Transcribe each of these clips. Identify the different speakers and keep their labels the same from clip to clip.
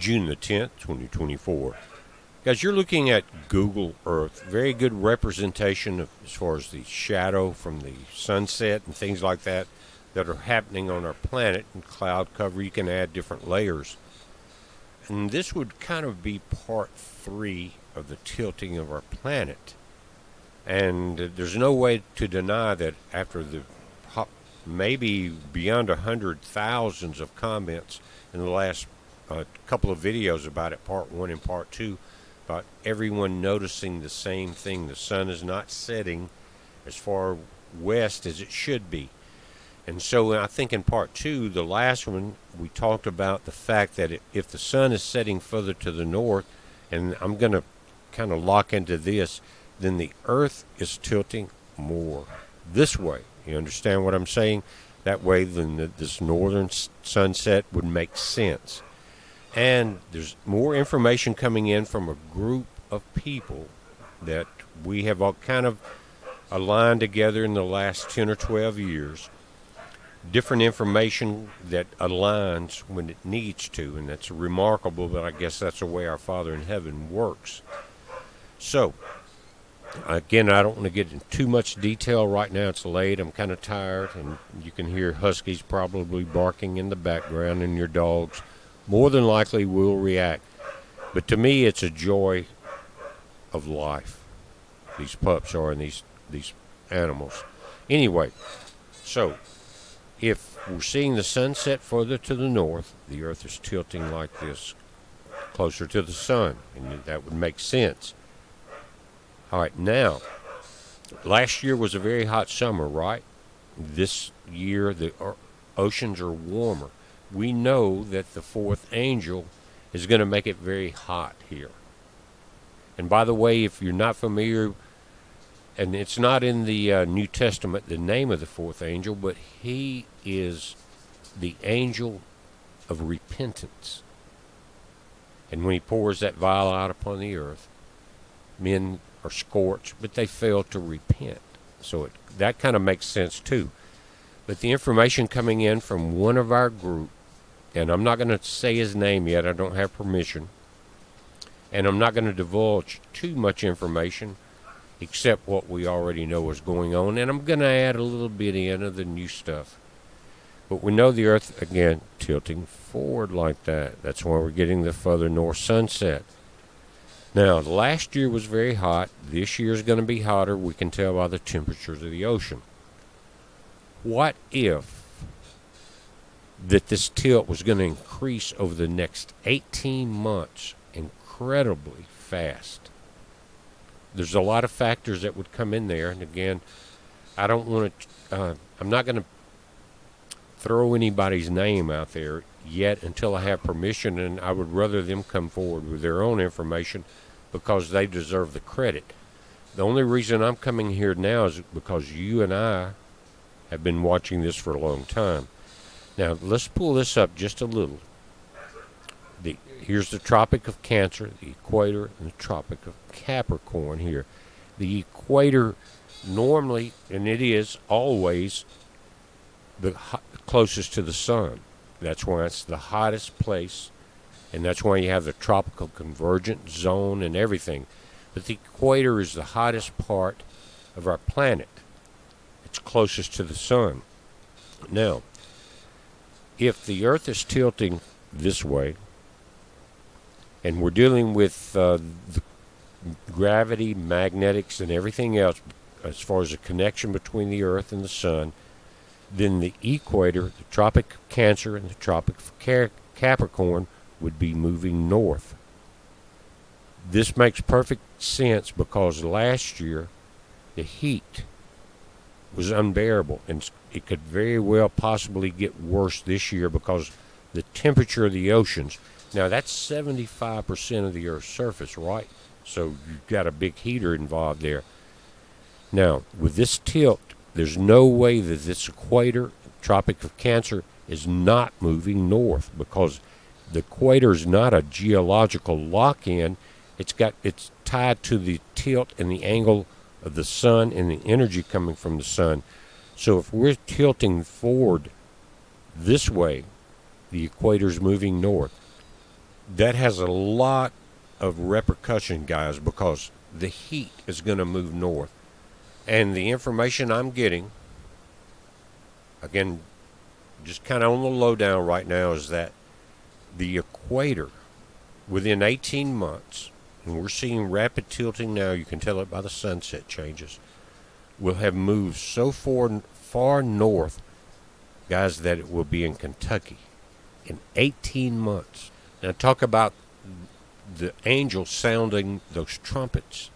Speaker 1: June the 10th, 2024. Guys, you're looking at Google Earth. Very good representation of, as far as the shadow from the sunset and things like that that are happening on our planet and cloud cover. You can add different layers. And this would kind of be part three of the tilting of our planet. And there's no way to deny that after the maybe beyond a hundred thousands of comments in the last uh, couple of videos about it, part one and part two, about everyone noticing the same thing. The sun is not setting as far west as it should be. And so I think in part two, the last one, we talked about the fact that if the sun is setting further to the north, and I'm going to kind of lock into this, then the earth is tilting more this way. You understand what I'm saying? That way, then the, this northern sunset would make sense. And there's more information coming in from a group of people that we have all kind of aligned together in the last 10 or 12 years. Different information that aligns when it needs to, and that's remarkable, but I guess that's the way our Father in heaven works. So, again, I don't want to get in too much detail right now. It's late. I'm kind of tired, and you can hear huskies probably barking in the background and your dogs more than likely will react. But to me, it's a joy of life. These pups are and these these animals. Anyway, so if we're seeing the sunset further to the north, the Earth is tilting like this, closer to the sun, and that would make sense. All right, now, last year was a very hot summer, right? This year the oceans are warmer we know that the fourth angel is going to make it very hot here. And by the way, if you're not familiar, and it's not in the uh, New Testament, the name of the fourth angel, but he is the angel of repentance. And when he pours that vial out upon the earth, men are scorched, but they fail to repent. So it, that kind of makes sense too. But the information coming in from one of our group and I'm not going to say his name yet. I don't have permission. And I'm not going to divulge too much information except what we already know is going on. And I'm going to add a little bit in of the new stuff. But we know the Earth, again, tilting forward like that. That's why we're getting the further north sunset. Now, last year was very hot. This year is going to be hotter. We can tell by the temperatures of the ocean. What if that this tilt was going to increase over the next 18 months incredibly fast. There's a lot of factors that would come in there, and again, I don't want to. Uh, I'm not going to throw anybody's name out there yet until I have permission, and I would rather them come forward with their own information because they deserve the credit. The only reason I'm coming here now is because you and I have been watching this for a long time. Now let's pull this up just a little. The, here's the Tropic of Cancer, the equator, and the Tropic of Capricorn here. The equator normally, and it is always, the closest to the sun. That's why it's the hottest place, and that's why you have the tropical convergent zone and everything. But the equator is the hottest part of our planet. It's closest to the sun. Now, if the Earth is tilting this way, and we're dealing with uh, the gravity, magnetics, and everything else as far as the connection between the Earth and the Sun, then the equator, the Tropic of Cancer and the Tropic of Capricorn, would be moving north. This makes perfect sense because last year the heat was unbearable, and it could very well possibly get worse this year because the temperature of the oceans. Now that's 75% of the Earth's surface, right? So you've got a big heater involved there. Now with this tilt, there's no way that this equator, Tropic of Cancer, is not moving north because the equator is not a geological lock-in. It's got it's tied to the tilt and the angle of the sun and the energy coming from the sun. So if we're tilting forward this way, the equator's moving north. that has a lot of repercussion, guys, because the heat is going to move north. And the information I'm getting, again, just kind of on the lowdown right now, is that the equator within 18 months, and we're seeing rapid tilting now, you can tell it by the sunset changes, will have moved so far, far north, guys, that it will be in Kentucky in 18 months. Now, talk about the angels sounding those trumpets.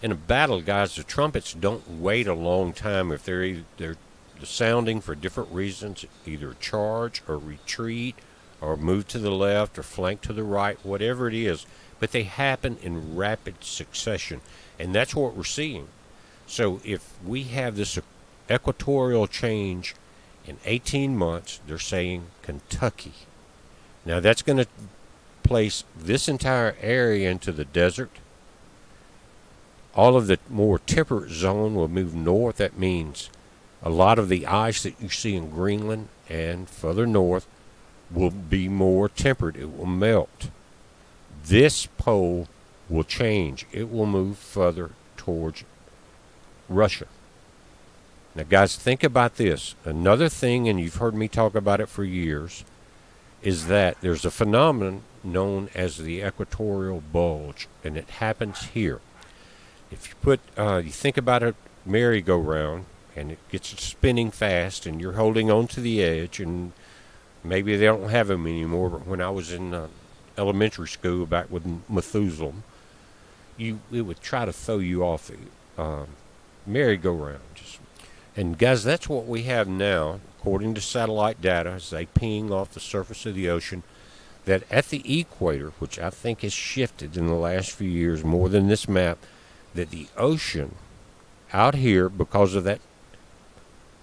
Speaker 1: In a battle, guys, the trumpets don't wait a long time if they're they're sounding for different reasons, either charge or retreat or move to the left or flank to the right, whatever it is. But they happen in rapid succession, and that's what we're seeing. So if we have this equatorial change in 18 months, they're saying Kentucky. Now that's going to place this entire area into the desert. All of the more temperate zone will move north. That means a lot of the ice that you see in Greenland and further north will be more temperate. It will melt. This pole will change. It will move further towards Russia. Now, guys, think about this. Another thing, and you've heard me talk about it for years, is that there's a phenomenon known as the equatorial bulge, and it happens here. If you put, uh, you think about a merry-go-round, and it gets spinning fast, and you're holding on to the edge, and maybe they don't have them anymore. But when I was in uh, elementary school back with Methuselah, you it would try to throw you off the um, merry-go-round. Just, and guys, that's what we have now, according to satellite data, as they ping off the surface of the ocean that at the equator, which I think has shifted in the last few years more than this map, that the ocean out here, because of that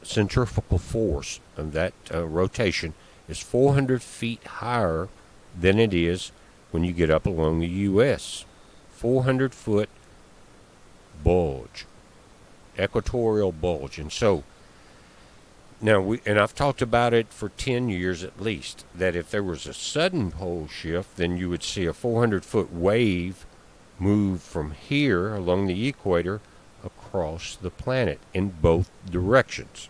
Speaker 1: centrifugal force and that uh, rotation, is 400 feet higher than it is when you get up along the U.S. 400 foot bulge, equatorial bulge. And so now, we, and I've talked about it for 10 years at least, that if there was a sudden pole shift, then you would see a 400 foot wave move from here along the equator across the planet in both directions.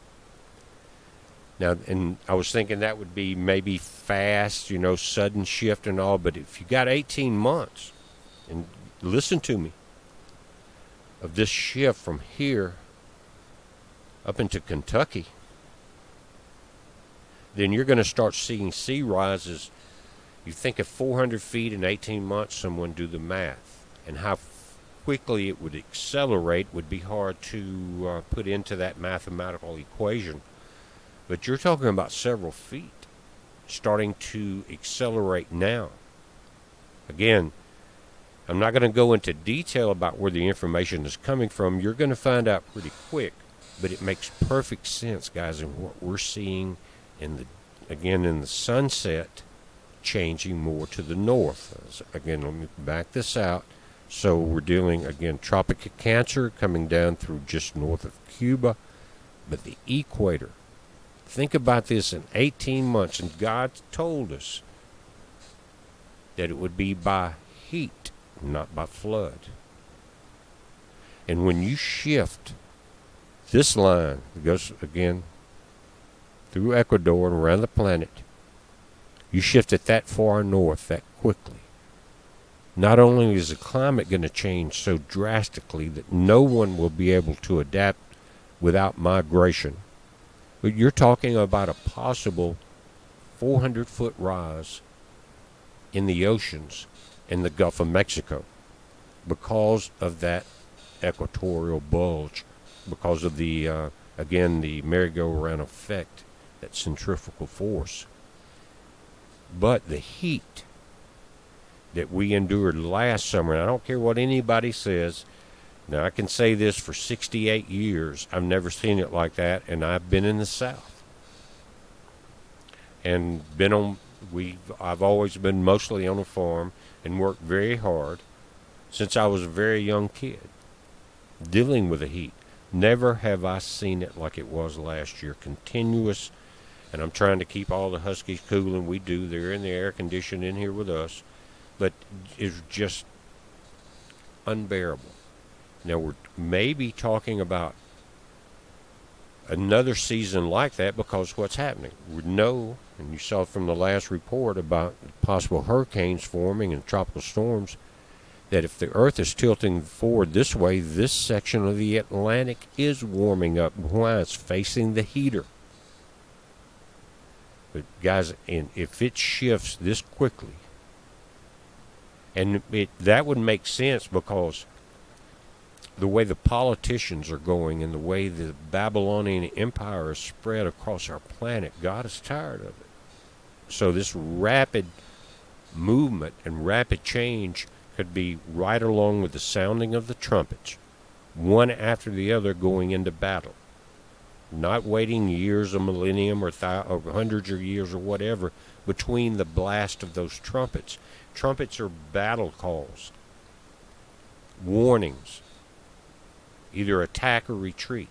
Speaker 1: Now, and I was thinking that would be maybe fast, you know, sudden shift and all, but if you got 18 months, and listen to me, of this shift from here up into Kentucky, then you're going to start seeing sea rises. You think of 400 feet in 18 months, someone do the math. And how quickly it would accelerate would be hard to uh, put into that mathematical equation. But you're talking about several feet starting to accelerate now. Again, I'm not going to go into detail about where the information is coming from. You're going to find out pretty quick. But it makes perfect sense, guys, in what we're seeing in the again in the sunset changing more to the north. Again, let me back this out. So we're dealing again Tropic of Cancer coming down through just north of Cuba, but the equator. Think about this in 18 months, and God told us that it would be by heat, not by flood. And when you shift this line, it goes again through Ecuador and around the planet, you shift it that far north that quickly. Not only is the climate going to change so drastically that no one will be able to adapt without migration, but you're talking about a possible 400 foot rise in the oceans in the Gulf of Mexico because of that equatorial bulge, because of the, uh, again, the merry-go-round effect that centrifugal force. But the heat that we endured last summer, and I don't care what anybody says, now I can say this for 68 years, I've never seen it like that, and I've been in the South. And been on, We've. I've always been mostly on a farm and worked very hard since I was a very young kid, dealing with the heat. Never have I seen it like it was last year. Continuous and I'm trying to keep all the huskies cool, and we do. They're in the air conditioned in here with us, but it's just unbearable. Now we're maybe talking about another season like that because what's happening? We know, and you saw from the last report about possible hurricanes forming and tropical storms, that if the Earth is tilting forward this way, this section of the Atlantic is warming up. Why? It's facing the heater. But guys, and if it shifts this quickly, and it, that would make sense because the way the politicians are going and the way the Babylonian Empire is spread across our planet, God is tired of it. So this rapid movement and rapid change could be right along with the sounding of the trumpets, one after the other going into battle. Not waiting years, a millennium, or, th- or hundreds of years, or whatever, between the blast of those trumpets. Trumpets are battle calls, warnings, either attack or retreat.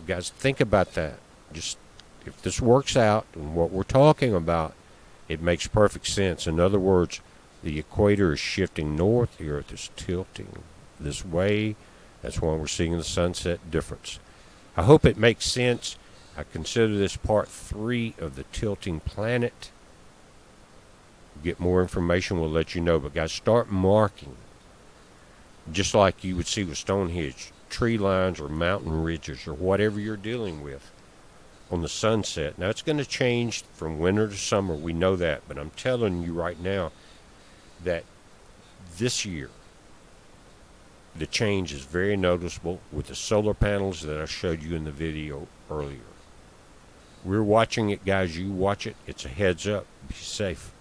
Speaker 1: You guys, think about that. Just if this works out and what we're talking about, it makes perfect sense. In other words, the equator is shifting north, the Earth is tilting this way. That's why we're seeing the sunset difference. I hope it makes sense. I consider this part three of the tilting planet. Get more information, we'll let you know. But guys, start marking, just like you would see with Stonehenge, tree lines or mountain ridges or whatever you're dealing with on the sunset. Now it's going to change from winter to summer. We know that, but I'm telling you right now that this year the change is very noticeable with the solar panels that I showed you in the video earlier. We're watching it, guys. You watch it. It's a heads up. Be safe.